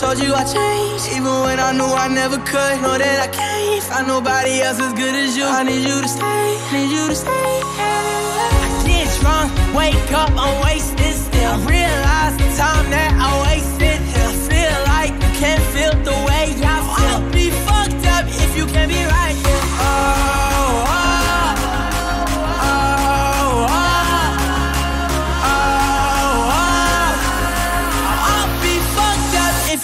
told you I changed, even when I knew I never could. Know that I can't find nobody else as good as you. I need you to stay, need you to stay. I get drunk, wake up, I'm wasted still. I realize the time that I wasted. I feel like you can't feel the way I feel. I'll be fucked up if you can't be right.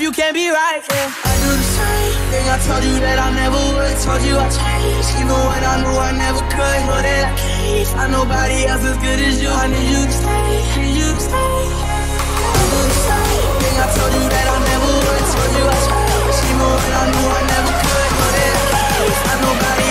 If you can't be right. Yeah. I do the same thing I told you that I never would. Told you I changed, even when I knew I never could. Know that I can't find nobody else as good as you. I need you to stay, need you to stay. I do the same thing I told you that I never would. Told you I changed, even when I knew I never could. Know that I can't find nobody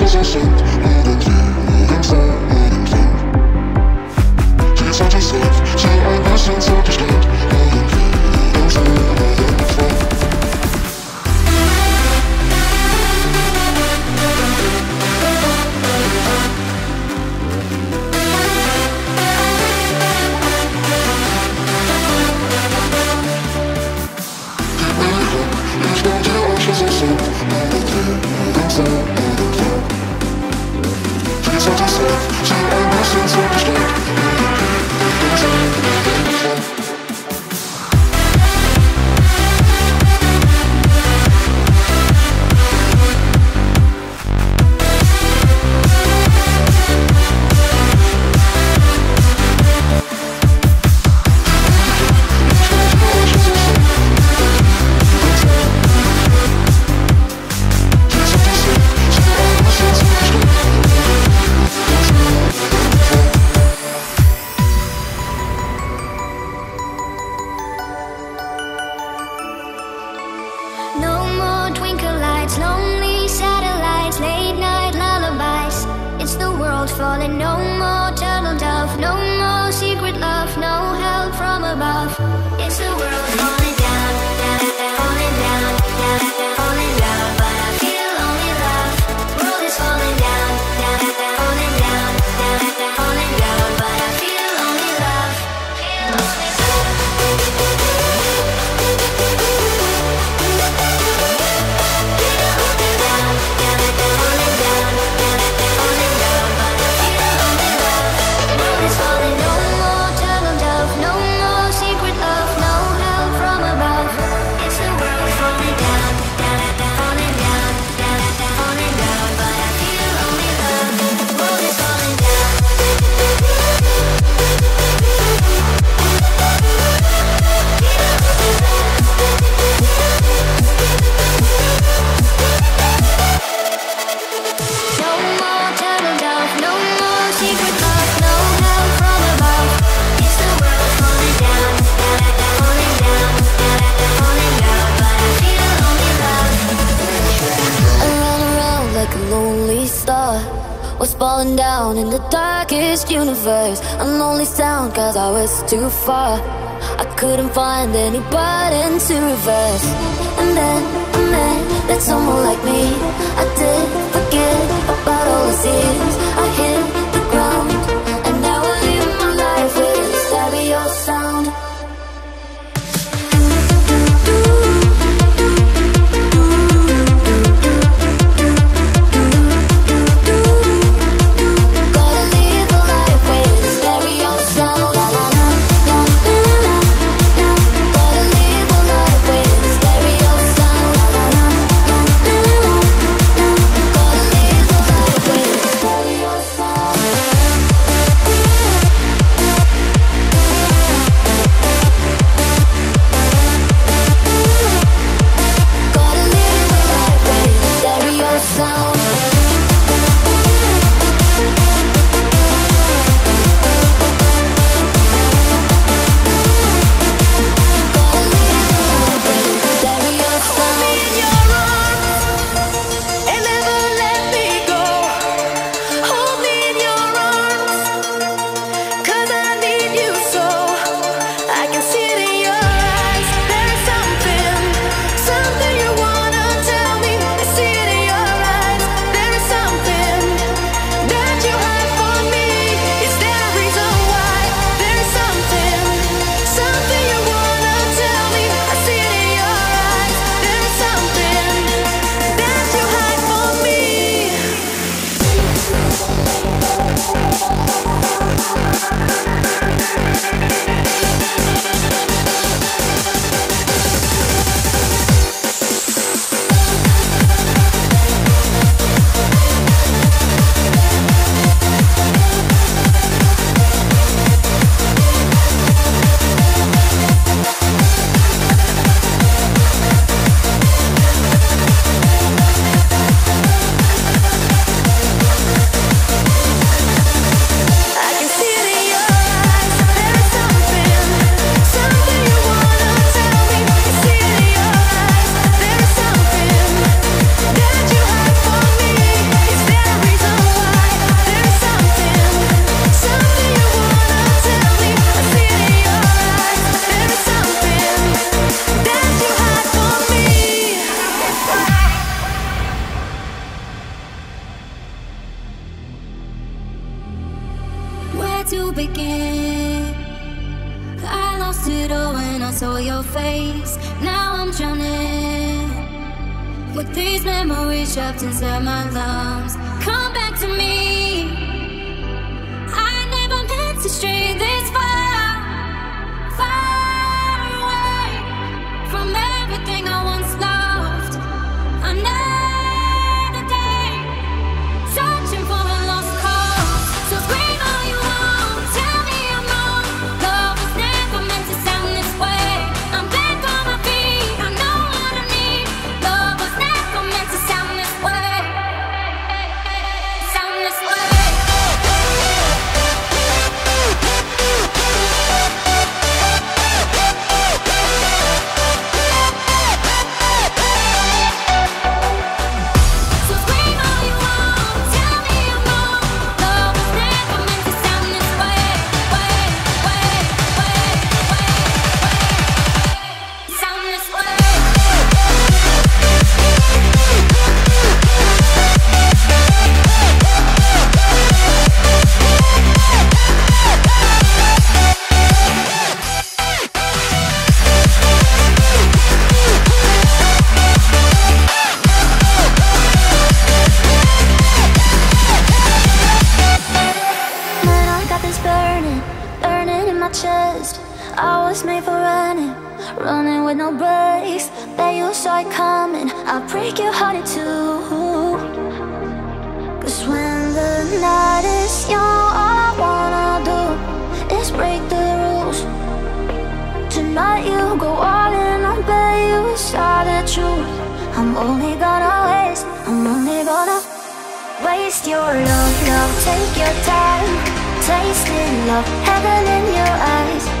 wollte euch, was falling, no universe, an only sound cause I was too far. I couldn't find any button to reverse. And then I met that someone like me. I did forget about all the see. comes. Come back to me. I I'll break your heart in two. Cause when the night is young All I wanna do is break the rules. Tonight you go all in, I bet you it's all the truth. I'm only gonna waste, I'm only gonna Waste your love, love, take your time tasting love, heaven in your eyes.